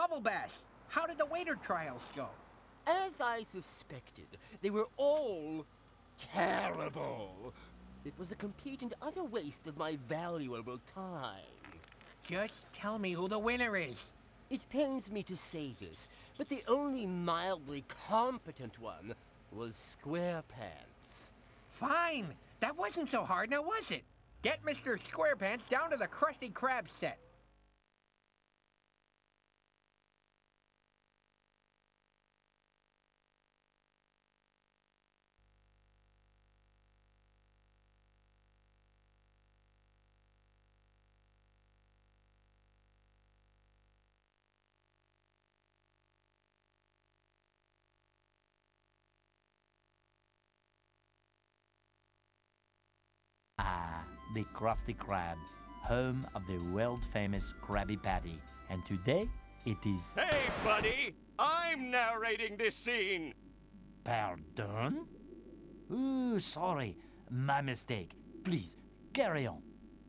Bubble Bass, how did the waiter trials go? As I suspected, they were all terrible. It was a complete and utter waste of my valuable time. Just tell me who the winner is. It pains me to say this, but the only mildly competent one was SquarePants. Fine. That wasn't so hard, now was it? Get Mr. SquarePants down to the Krusty Krab set. Ah, the Krusty Krab, home of the world-famous Krabby Patty. And today, it is... Hey, buddy! I'm narrating this scene! Pardon? Ooh, sorry. My mistake. Please, carry on.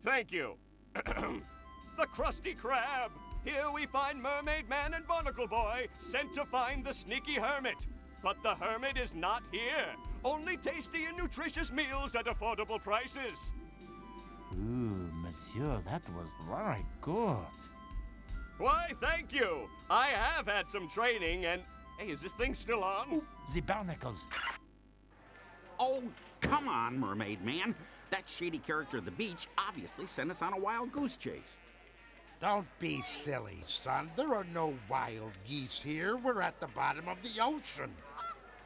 Thank you. the Krusty Krab! Here we find Mermaid Man and Barnacle Boy sent to find the sneaky hermit. But the hermit is not here. Only tasty and nutritious meals at affordable prices. Ooh, monsieur, that was very good. Why, thank you. I have had some training and. Hey, is this thing still on? The barnacles. Oh, come on, Mermaid Man. That shady character at the beach obviously sent us on a wild goose chase. Don't be silly, son. There are no wild geese here. We're at the bottom of the ocean.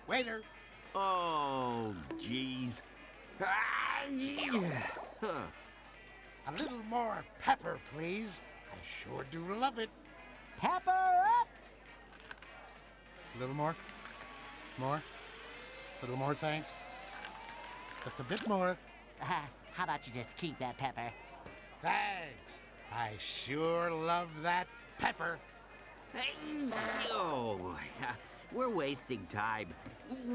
Waiter. Oh, jeez. Ah, yeah. Huh. A little more pepper, please. I sure do love it. Pepper up! A little more. More. A little more, thanks. Just a bit more. Uh, how about you just keep that pepper? Thanks. I sure love that pepper. Hey, oh, we're wasting time.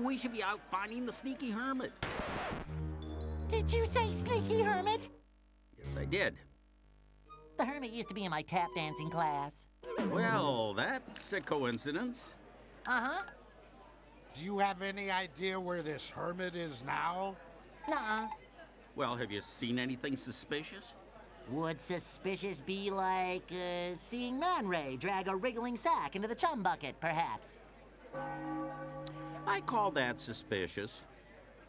We should be out finding the sneaky hermit. Did you say sneaky hermit? Yes, I did. The hermit used to be in my tap dancing class. Well, that's a coincidence. Uh-huh. Do you have any idea where this hermit is now? Nuh-uh. Well, have you seen anything suspicious? Would suspicious be like uh, seeing Man Ray drag a wriggling sack into the chum bucket, perhaps? I call that suspicious.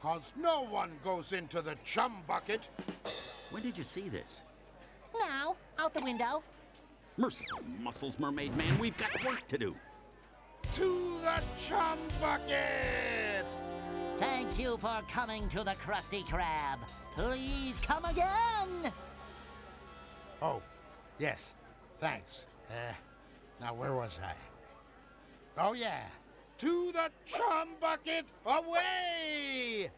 Cause no one goes into the chum bucket. When did you see this? Now, out the window. Merciful muscles, Mermaid Man. We've got work to do. To the chum bucket! Thank you for coming to the Krusty Krab. Please come again! Oh, yes. Thanks. Uh, now where was I? Oh, yeah. To the chum bucket away!